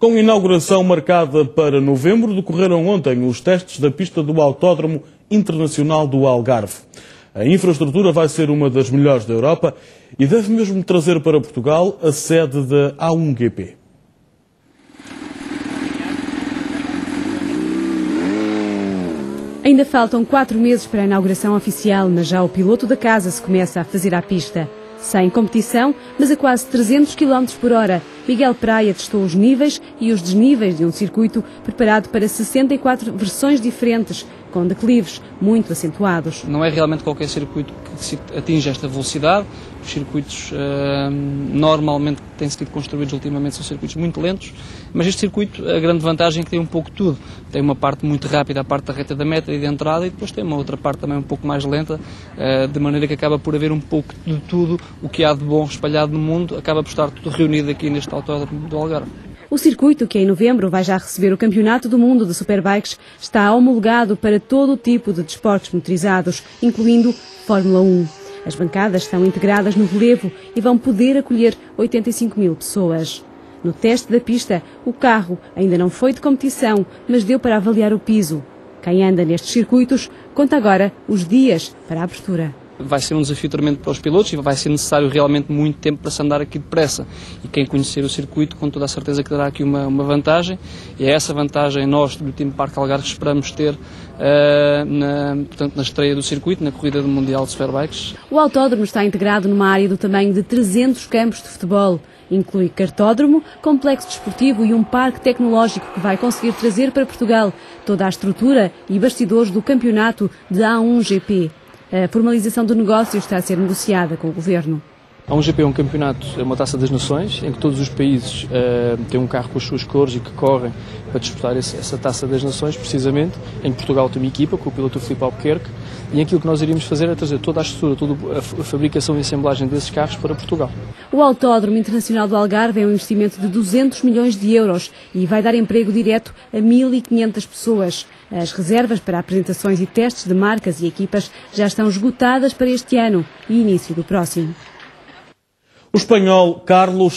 Com inauguração marcada para novembro, decorreram ontem os testes da pista do Autódromo Internacional do Algarve. A infraestrutura vai ser uma das melhores da Europa e deve mesmo trazer para Portugal a sede da A1GP. Ainda faltam quatro meses para a inauguração oficial, mas já o piloto da casa se começa a fazer à pista. Sem competição, mas a quase 300 km por hora, Miguel Praia testou os níveis e os desníveis de um circuito preparado para 64 versões diferentes, com declives muito acentuados. Não é realmente qualquer circuito que atinge esta velocidade. Os circuitos uh, normalmente que têm sido construídos ultimamente são circuitos muito lentos, mas este circuito, a grande vantagem é que tem um pouco tudo. Tem uma parte muito rápida, a parte da reta da meta e de entrada, e depois tem uma outra parte também um pouco mais lenta, uh, de maneira que acaba por haver um pouco de tudo o que há de bom espalhado no mundo, acaba por estar tudo reunido aqui neste autódromo do Algarve. O circuito, que em novembro vai já receber o Campeonato do Mundo de Superbikes, está homologado para todo o tipo de desportos motorizados, incluindo Fórmula 1. As bancadas estão integradas no relevo e vão poder acolher 85 mil pessoas. No teste da pista, o carro ainda não foi de competição, mas deu para avaliar o piso. Quem anda nestes circuitos conta agora os dias para a abertura vai ser um desafio tremendo para os pilotos e vai ser necessário realmente muito tempo para se andar aqui depressa. E quem conhecer o circuito, com toda a certeza que dará aqui uma, uma vantagem, e é essa vantagem nós, do time Parque Algarve, esperamos ter uh, na, portanto, na estreia do circuito, na corrida do Mundial de Superbikes. O autódromo está integrado numa área do tamanho de 300 campos de futebol. Inclui cartódromo, complexo desportivo e um parque tecnológico que vai conseguir trazer para Portugal toda a estrutura e bastidores do campeonato de A1GP. A formalização do negócio está a ser negociada com o Governo. A 1GP é um campeonato, é uma taça das nações, em que todos os países uh, têm um carro com as suas cores e que correm para disputar esse, essa taça das nações, precisamente. Em Portugal tem uma equipa, com o piloto Filipe Albuquerque, e aquilo que nós iríamos fazer é trazer toda a estrutura, toda a fabricação e assemblagem desses carros para Portugal. O Autódromo Internacional do Algarve é um investimento de 200 milhões de euros e vai dar emprego direto a 1.500 pessoas. As reservas para apresentações e testes de marcas e equipas já estão esgotadas para este ano e início do próximo. O espanhol Carlos